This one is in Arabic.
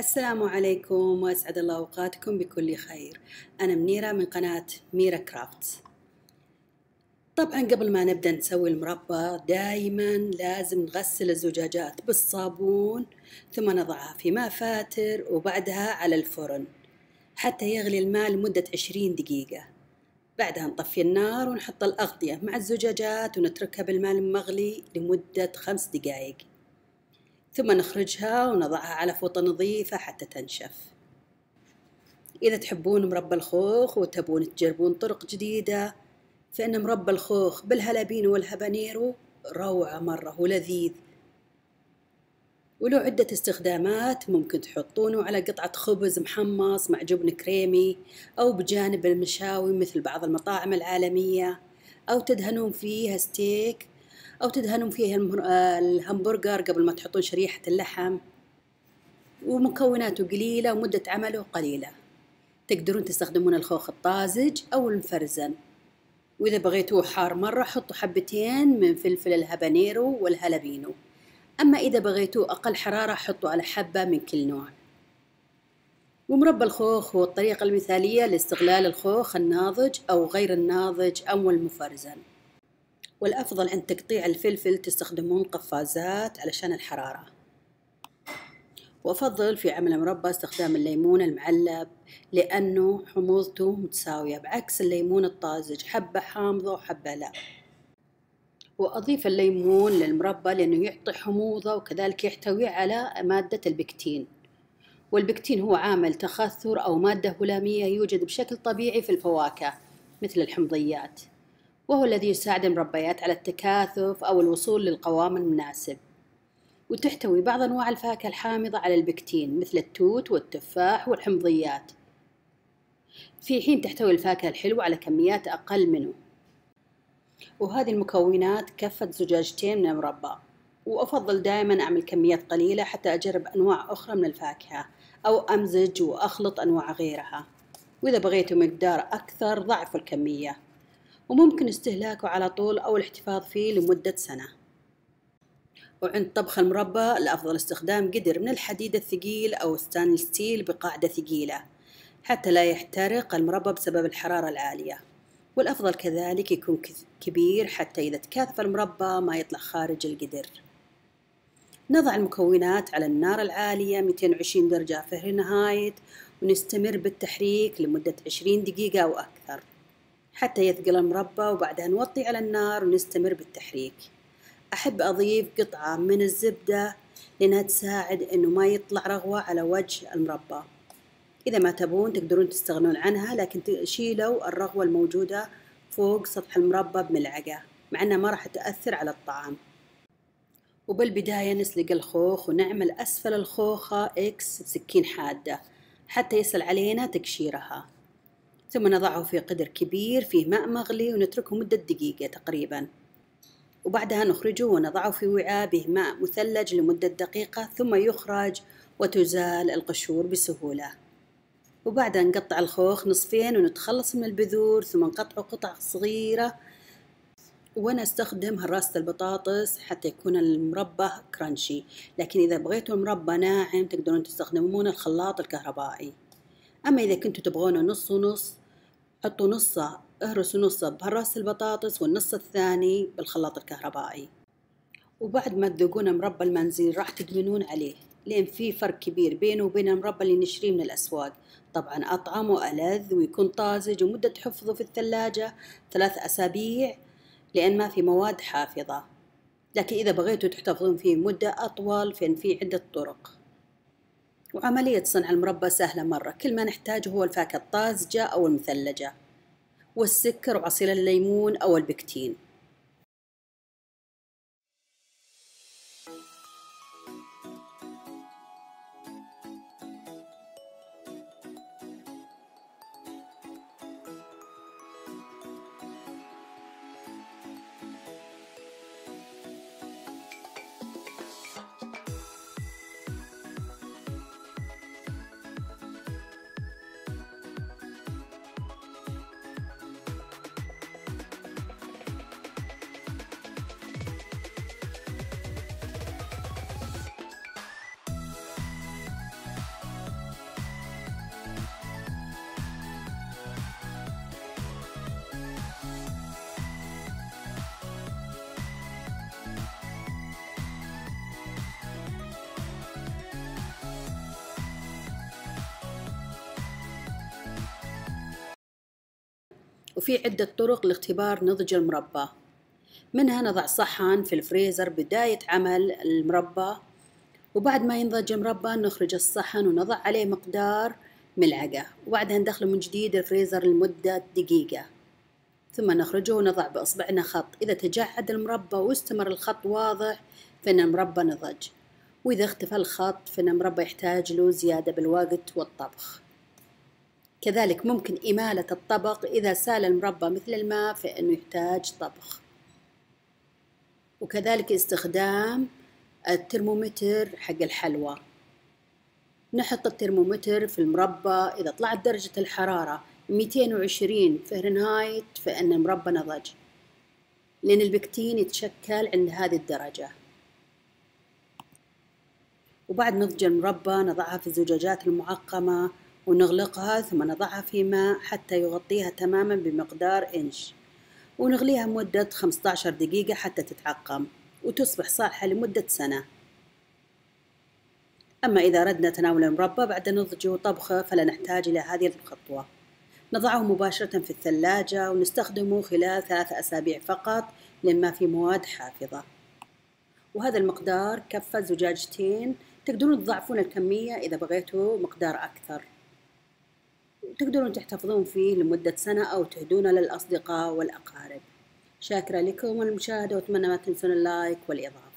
السلام عليكم وأسعد الله أوقاتكم بكل خير. أنا منيرة من قناة ميرا كرافتس. طبعا قبل ما نبدأ نسوي المربى دايما لازم نغسل الزجاجات بالصابون ثم نضعها في ماء فاتر وبعدها على الفرن حتى يغلي الماء لمدة عشرين دقيقة. بعدها نطفي النار ونحط الأغطية مع الزجاجات ونتركها بالماء المغلي لمدة خمس دقائق ثم نخرجها ونضعها على فوطة نظيفة حتى تنشف. إذا تحبون مربى الخوخ وتبون تجربون طرق جديدة فإن مربى الخوخ بالهلابينو والهبانيرو روعة مرة ولذيذ. وله عدة استخدامات ممكن تحطونه على قطعة خبز محمص مع جبن كريمي أو بجانب المشاوي مثل بعض المطاعم العالمية أو تدهنون فيها ستيك أو تدهنون فيها الهمبرجر قبل ما تحطون شريحة اللحم. ومكوناته قليلة ومدة عمله قليلة. تقدرون تستخدمون الخوخ الطازج أو المفرزن وإذا بغيتوه حار مرة حطوا حبتين من فلفل الهابانيرو والهالبينو أما إذا بغيتوه أقل حرارة حطوا على حبة من كل نوع. ومربى الخوخ هو الطريقة المثالية لاستغلال الخوخ الناضج أو غير الناضج أو المفرزن. والأفضل عند تقطيع الفلفل تستخدمون قفازات علشان الحرارة. وأفضل في عمل المربى استخدام الليمون المعلب لأنه حموضته متساوية بعكس الليمون الطازج حبة حامضة وحبة لا. وأضيف الليمون للمربى لأنه يعطي حموضة وكذلك يحتوي على مادة البكتين. والبكتين هو عامل تخثر أو مادة هلامية يوجد بشكل طبيعي في الفواكه مثل الحمضيات. وهو الذي يساعد المربيات على التكاثف أو الوصول للقوام المناسب. وتحتوي بعض أنواع الفاكهة الحامضة على البكتين مثل التوت والتفاح والحمضيات. في حين تحتوي الفاكهة الحلوة على كميات أقل منه. وهذه المكونات كفت زجاجتين من المربى. وأفضل دائما أعمل كميات قليلة حتى أجرب أنواع أخرى من الفاكهة أو أمزج وأخلط أنواع غيرها. وإذا بغيتوا مقدار أكثر ضعفوا الكمية. وممكن استهلاكه على طول أو الاحتفاظ فيه لمدة سنة. وعند طبخ المربى الأفضل استخدام قدر من الحديد الثقيل أو stainless steel بقاعدة ثقيلة حتى لا يحترق المربى بسبب الحرارة العالية. والأفضل كذلك يكون كبير حتى إذا تكاثف المربى ما يطلع خارج القدر. نضع المكونات على النار العالية 220 درجة فهرنهايت ونستمر بالتحريك لمدة 20 دقيقة أو أكثر. حتى يثقل المربى وبعدها نوطي على النار ونستمر بالتحريك. أحب أضيف قطعة من الزبدة لأنها تساعد إنه ما يطلع رغوة على وجه المربى. إذا ما تبون تقدرون تستغنون عنها لكن تشيلوا الرغوة الموجودة فوق سطح المربى بملعقة مع أنها ما راح تأثر على الطعام. وبالبداية نسلق الخوخ ونعمل أسفل الخوخة إكس بسكين حادة حتى يسهل علينا تقشيرها. ثم نضعه في قدر كبير فيه ماء مغلي ونتركه مدة دقيقة تقريبا. وبعدها نخرجه ونضعه في وعاء به ماء مثلج لمدة دقيقة ثم يخرج وتزال القشور بسهولة. وبعدها نقطع الخوخ نصفين ونتخلص من البذور ثم نقطعه قطع صغيرة وأنا أستخدم هراسة البطاطس حتى يكون المربى كرانشي. لكن إذا بغيتوا المربى ناعم تقدرون تستخدمون الخلاط الكهربائي. أما إذا كنتوا تبغونه نص ونص حطوا نصه اهرسوا نصه بهراس البطاطس والنص الثاني بالخلاط الكهربائي. وبعد ما تذوقون مربى المنزل راح تدمنون عليه لأن في فرق كبير بينه وبين المربى اللي نشريه من الأسواق. طبعا أطعم وألذ ويكون طازج ومدة حفظه في الثلاجة ثلاث أسابيع لأن ما في مواد حافظة. لكن إذا بغيتوا تحتفظون فيه مدة أطول فإن في عدة طرق. وعملية صنع المربى سهلة مرة. كل ما نحتاجه هو الفاكهة الطازجة أو المثلجة. والسكر وعصير الليمون أو البكتين. وفي عدة طرق لاختبار نضج المربى. منها نضع صحن في الفريزر بداية عمل المربى وبعد ما ينضج المربى نخرج الصحن ونضع عليه مقدار ملعقة وبعدها ندخله من جديد الفريزر لمدة دقيقة. ثم نخرجه ونضع بإصبعنا خط. إذا تجعد المربى واستمر الخط واضح فإن المربى نضج. وإذا اختفى الخط فإن المربى يحتاج له زيادة بالوقت والطبخ. كذلك ممكن إمالة الطبق إذا سال المربى مثل الماء فإنه يحتاج طبخ. وكذلك استخدام الترمومتر حق الحلوى. نحط الترمومتر في المربى إذا طلعت درجة الحرارة 220 فهرنهايت فإن المربى نضج لأن البكتين يتشكل عند هذه الدرجة. وبعد نضج المربى نضعها في الزجاجات المعقمة ونغلقها ثم نضعها في ماء حتى يغطيها تماما بمقدار إنش. ونغليها مدة 15 دقيقة حتى تتعقم وتصبح صالحة لمدة سنة. أما إذا أردنا تناول المربى بعد نضجه وطبخه فلا نحتاج إلى هذه الخطوة. نضعه مباشرة في الثلاجة ونستخدمه خلال ثلاثة أسابيع فقط لما في مواد حافظة. وهذا المقدار كفة زجاجتين تقدرون تضاعفون الكمية إذا بغيتوا مقدار أكثر. تقدرون تحتفظون فيه لمدة سنة أو تهدونه للأصدقاء والأقارب. شاكرة لكم المشاهدة وأتمنى ما تنسون اللايك والإضافة